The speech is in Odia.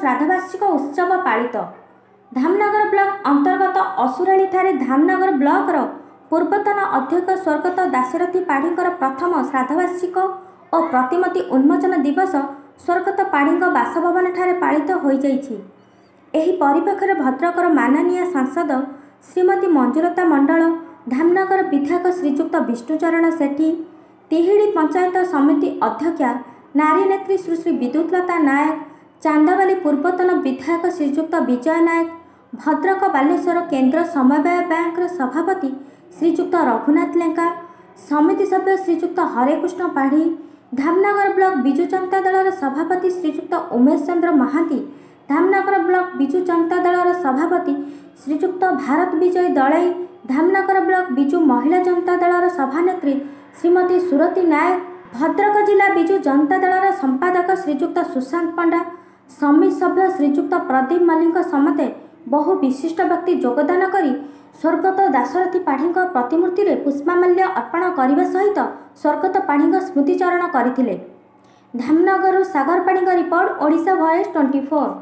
ଶ୍ରାଦ୍ଧବାର୍ଷିକ ଉତ୍ସବ ପାଳିତ। ଧାମନଗର ବ୍ଲକ ଅନ୍ତର୍ଗତ ଅସୁରାଳିଠାରେ ଧାମନଗର ବ୍ଲକର ପୂର୍ବତନ ଅଧ୍ୟକ୍ଷ ସ୍ୱର୍ଗତ ଦାଶରଥୀ ପାଢ଼ୀଙ୍କର ପ୍ରଥମ ଶ୍ରାଦ୍ଧବାର୍ଷିକ ଓ ପ୍ରତିମୂର୍ତ୍ତି ଉନ୍ମୋଚନ ଦିବସ ସ୍ୱର୍ଗତ ପାଢ଼ୀଙ୍କ ବାସଭବନଠାରେ ପାଳିତ ହୋଇଯାଇଛି। ଏହି ପରିପ୍ରେକ୍ଷୀରେ ଭଦ୍ରକର ମାନନୀୟ ସାଂସଦ ଶ୍ରୀମତୀ ମଞ୍ଜୁଲତା ମଣ୍ଡଳ ଧାମନଗର ବିଧାୟକ ଶ୍ରୀଯୁକ୍ତ ବିଷ୍ଣୁଚରଣ ସେଠୀ ତିହିଡ଼ି ପଞ୍ଚାୟତ ସମିତି ଅଧ୍ୟକ୍ଷା ନାରୀ ନେତ୍ରୀ ସୁଶ୍ରୀ ବିଦ୍ୟୁତଲତା ନାୟକ ଚାନ୍ଦବାଲି ପୂର୍ବତନ ବିଧାୟକ ଶ୍ରୀଯୁକ୍ତ ବିଜୟ ନାୟକ ଭଦ୍ରକ ବାଲେଶ୍ୱର କେନ୍ଦ୍ର ସମବାୟ ବ୍ୟାଙ୍କର ସଭାପତି ଶ୍ରୀଯୁକ୍ତ ରଘୁନାଥ ଲେଙ୍କା ସମିତି ସଭ୍ୟ ଶ୍ରୀଯୁକ୍ତ ହରେକୃଷ୍ଣ ପାଢ଼ୀ ଧାମନଗର ବ୍ଲକ ବିଜୁ ଜନତା ଦଳର ସଭାପତି ଶ୍ରୀଯୁକ୍ତ ଉମେଶ ଚନ୍ଦ୍ର ମହାନ୍ତି ଧାମନଗର ବ୍ଲକ ବିଜୁ ଜନତା ଦଳର ସଭାପତି ଶ୍ରୀଯୁକ୍ତ ଭାରତ ବିଜୟ ଦଳେଇ ଧାମନଗର ବ୍ଲକ ବିଜୁ ମହିଳା ଜନତା ଦଳର ସଭାନେତ୍ରୀ ଶ୍ରୀମତୀ ସୁରତି ନାୟକ ଭଦ୍ରକ ଜିଲ୍ଲା ବିଜୁ ଜନତା ଦଳର ସମ୍ପାଦକ ଶ୍ରୀଯୁକ୍ତ ସୁଶାନ୍ତ ପଣ୍ଡା ସମିତି ସଭ୍ୟ ଶ୍ରୀଯୁକ୍ତ ପ୍ରଦୀପ ମଲ୍ଲିକଙ୍କ ସମେତ ବହୁ ବିଶିଷ୍ଟ ବ୍ୟକ୍ତି ଯୋଗଦାନ କରି ସ୍ୱର୍ଗତ ଦାଶରଥୀ ପାଢ଼ୀଙ୍କ ପ୍ରତିମୂର୍ତ୍ତିରେ ପୁଷ୍ପମାଲ୍ୟ ଅର୍ପଣ କରିବା ସହିତ ସ୍ୱର୍ଗତ ପାଢ଼ୀଙ୍କ ସ୍ମୃତିଚାରଣ କରିଥିଲେ। ଧାମନଗରରୁ Sagar ପାଢ଼ୀଙ୍କ report Odisha voice twenty four